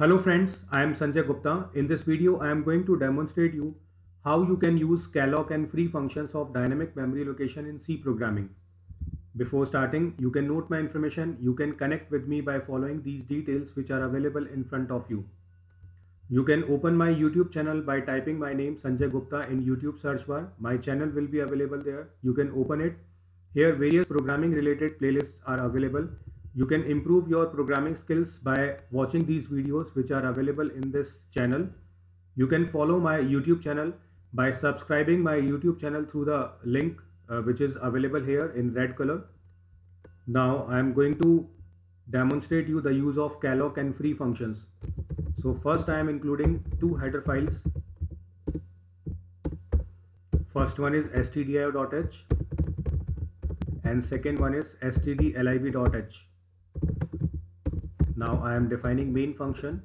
Hello friends, I am Sanjay Gupta. In this video, I am going to demonstrate you how you can use calloc and free functions of dynamic memory allocation in C programming. Before starting, you can note my information. You can connect with me by following these details which are available in front of you. You can open my YouTube channel by typing my name Sanjay Gupta in YouTube search bar. My channel will be available there. You can open it. Here various programming related playlists are available. You can improve your programming skills by watching these videos which are available in this channel. You can follow my YouTube channel by subscribing my YouTube channel through the link uh, which is available here in red color. Now I am going to demonstrate you the use of calloc and free functions. So first I am including two header files. First one is stdio.h and second one is stdlib.h. Now I am defining main function.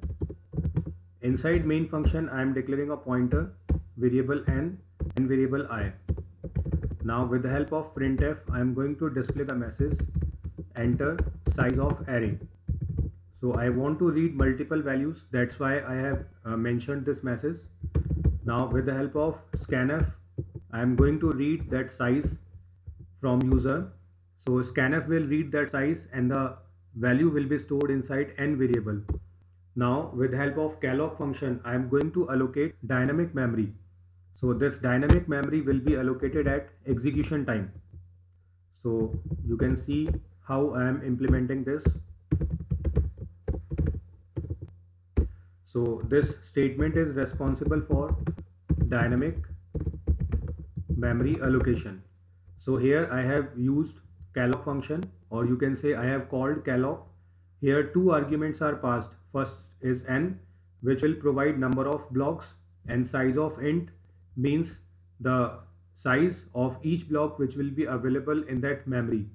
Inside main function I am declaring a pointer, variable n and variable i. Now with the help of printf I am going to display the message enter size of array. So I want to read multiple values that's why I have uh, mentioned this message. Now with the help of scanf I am going to read that size from user. So scanf will read that size and the value will be stored inside n variable. Now with help of calloc function I am going to allocate dynamic memory. So this dynamic memory will be allocated at execution time. So you can see how I am implementing this. So this statement is responsible for dynamic memory allocation. So here I have used calloc function or you can say I have called calloc. Here two arguments are passed. First is n which will provide number of blocks and size of int means the size of each block which will be available in that memory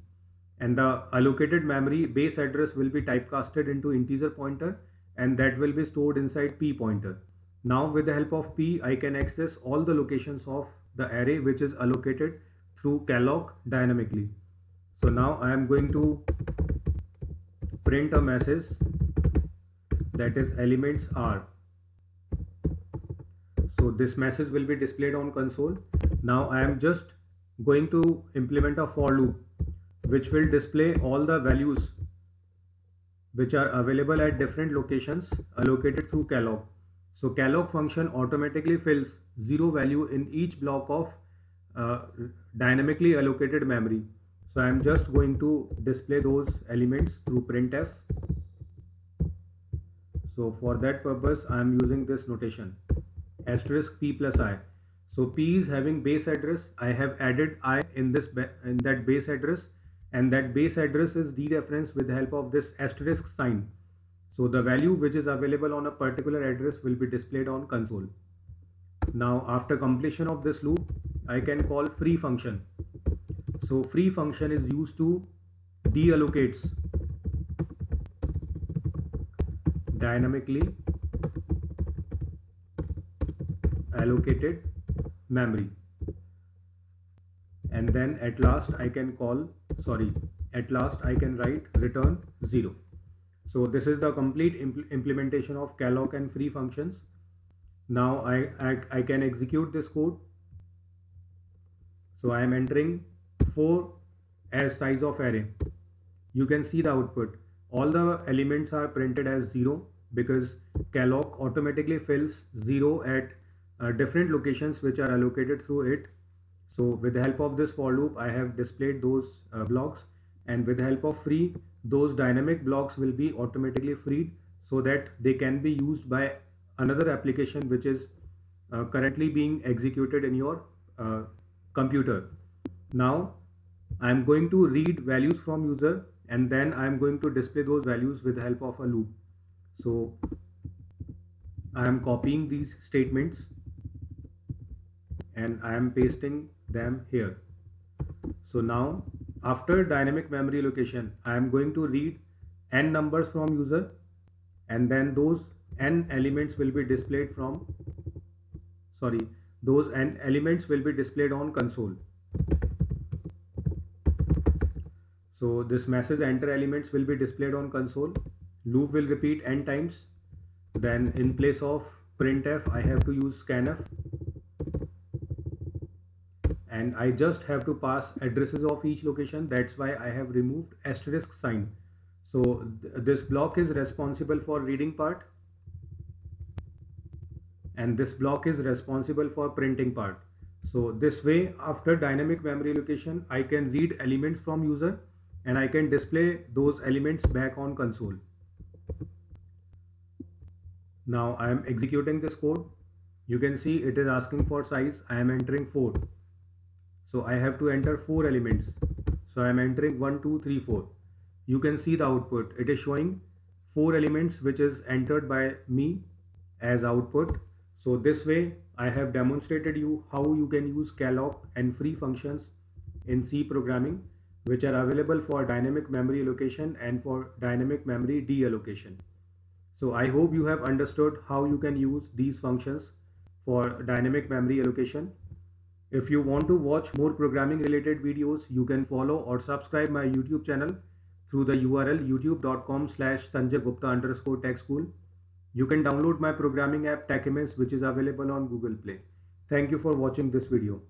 and the allocated memory base address will be typecasted into integer pointer and that will be stored inside p pointer. Now with the help of p I can access all the locations of the array which is allocated through calloc dynamically. So now I am going to print a message that is elements are. So this message will be displayed on console. Now I am just going to implement a for loop which will display all the values which are available at different locations allocated through calloc. So calloc function automatically fills zero value in each block of uh, dynamically allocated memory. So I am just going to display those elements through printf. So for that purpose I am using this notation asterisk p plus i. So p is having base address. I have added i in this in that base address and that base address is dereferenced with the help of this asterisk sign. So the value which is available on a particular address will be displayed on console. Now after completion of this loop, I can call free function. So free function is used to deallocates dynamically allocated memory. And then at last I can call sorry at last I can write return 0 so this is the complete impl implementation of calloc and free functions. Now I, I, I can execute this code. So I am entering 4 as size of array. You can see the output. All the elements are printed as 0 because calloc automatically fills 0 at uh, different locations which are allocated through it. So with the help of this for loop, I have displayed those uh, blocks and with the help of free, those dynamic blocks will be automatically freed so that they can be used by another application which is uh, currently being executed in your uh, computer. Now I am going to read values from user and then I am going to display those values with the help of a loop. So I am copying these statements and I am pasting them here. So now after dynamic memory allocation, I am going to read n numbers from user and then those n elements will be displayed from sorry those n elements will be displayed on console so this message enter elements will be displayed on console. Loop will repeat n times. Then in place of printf I have to use scanf. And I just have to pass addresses of each location. That's why I have removed asterisk sign. So th this block is responsible for reading part. And this block is responsible for printing part. So this way after dynamic memory allocation I can read elements from user and I can display those elements back on console. Now I am executing this code. You can see it is asking for size. I am entering 4. So I have to enter 4 elements. So I am entering 1, 2, 3, 4. You can see the output. It is showing 4 elements which is entered by me as output so this way I have demonstrated you how you can use calloc and free functions in C programming which are available for dynamic memory allocation and for dynamic memory deallocation. So I hope you have understood how you can use these functions for dynamic memory allocation. If you want to watch more programming related videos, you can follow or subscribe my YouTube channel through the URL youtube.com slash Sanjay Gupta underscore tech school. You can download my programming app TechImage which is available on Google Play. Thank you for watching this video.